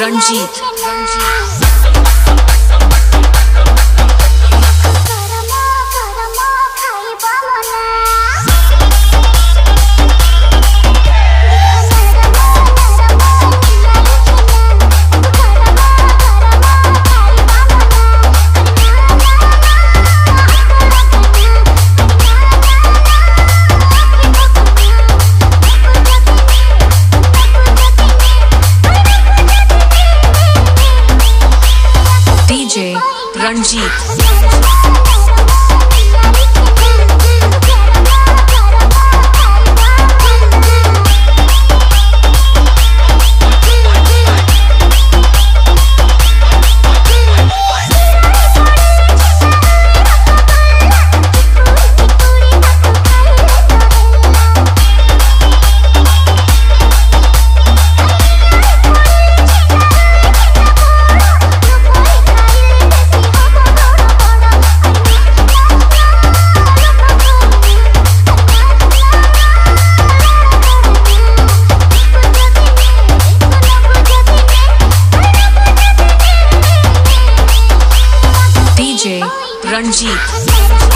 Ranjit Ranjit Ranjit.